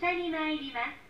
下に参ります。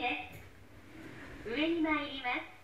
上に参ります。